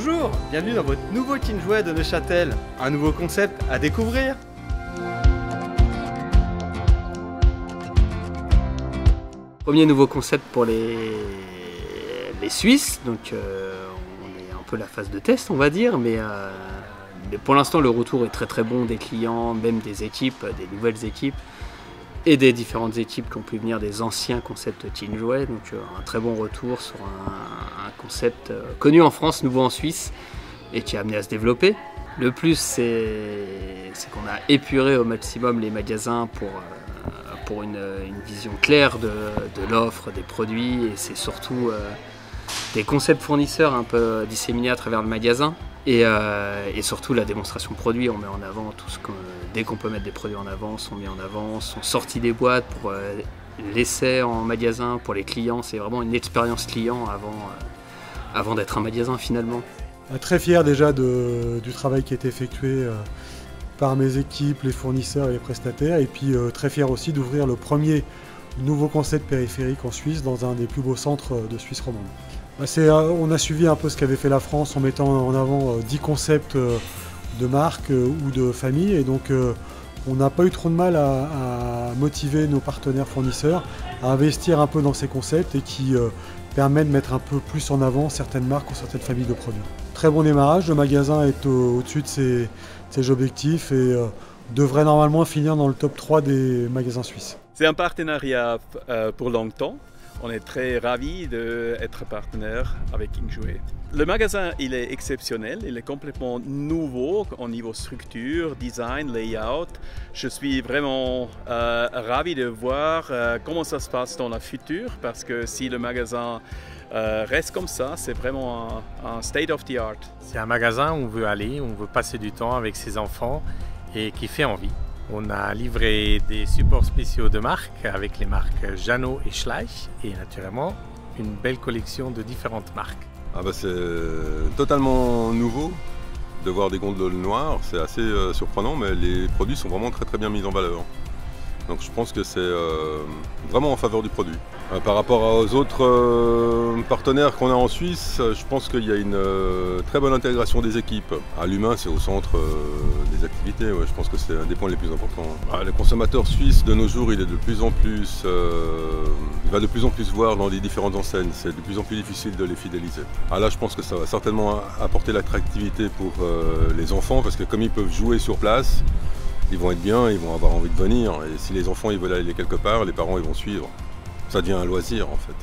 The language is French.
Bonjour, bienvenue dans votre nouveau Teen Jouet de Neuchâtel. Un nouveau concept à découvrir. Premier nouveau concept pour les, Suisses, donc euh, on est un peu la phase de test on va dire, mais, euh, mais pour l'instant le retour est très très bon des clients, même des équipes, des nouvelles équipes et des différentes équipes qui ont pu venir des anciens concepts Teen Jouet, donc euh, un très bon retour sur un, concept euh, connu en France, nouveau en Suisse et qui a amené à se développer. Le plus, c'est qu'on a épuré au maximum les magasins pour, euh, pour une, vision claire de, l'offre, des produits, et c'est surtout des concepts fournisseurs un peu disséminés à travers le magasin. Et, euh, et surtout la démonstration produit, on met en avant tout ce qu'on. Dès qu'on peut mettre des produits en avant, sont mis en avant, sont sortis des boîtes pour euh, l'essai en magasin pour les clients. C'est vraiment une expérience client avant, euh, d'être un magasin finalement. Très fier déjà du travail qui a été effectué par mes équipes, les fournisseurs et les prestataires. Et puis très fier aussi d'ouvrir le premier nouveau concept périphérique en Suisse dans un des plus beaux centres de Suisse romande. Bah, euh, on a suivi un peu ce qu'avait fait la France en mettant en avant euh, 10 concepts euh, de marques euh, ou de familles. Et donc euh, on n'a pas eu trop de mal à, motiver nos partenaires fournisseurs à investir un peu dans ces concepts et qui euh, permet de mettre un peu plus en avant certaines marques ou certaines familles de produits. Très bon démarrage, le magasin est au- au-dessus de ses, objectifs et euh, devrait normalement finir dans le top 3 des magasins suisses. C'est un partenariat euh, pour longtemps. On est très ravis d'être partenaire avec Kingjoy. Le magasin, il est exceptionnel, il est complètement nouveau au niveau structure, design, layout. Je suis vraiment euh, ravi de voir euh, comment ça se passe dans le futur parce que si le magasin euh, reste comme ça, c'est vraiment un, un state of the art. C'est un magasin où on veut aller, on veut passer du temps avec ses enfants et qui fait envie. On a livré des supports spéciaux de marques avec les marques Jeannot et Schleich et naturellement une belle collection de différentes marques. Ah bah c'est totalement nouveau de voir des gondoles noires, c'est assez euh, surprenant, mais les produits sont vraiment très très bien mis en valeur. Donc je pense que c'est euh, vraiment en faveur du produit. Euh, par rapport aux autres euh, partenaires qu'on a en Suisse, euh, je pense qu'il y a une euh, très bonne intégration des équipes. Ah, L'humain, c'est au centre euh, activités, je pense que c'est un des points les plus importants. Ah, le consommateur suisse, de nos jours, il est de plus en plus, euh, il va de plus en plus voir dans les différentes enseignes. C'est de plus en plus difficile de les fidéliser. Ah, là, je pense que ça va certainement apporter l'attractivité pour euh, les enfants, parce que comme ils peuvent jouer sur place, ils vont être bien, ils vont avoir envie de venir. Et si les enfants ils veulent aller quelque part, les parents ils vont suivre. Ça devient un loisir en fait.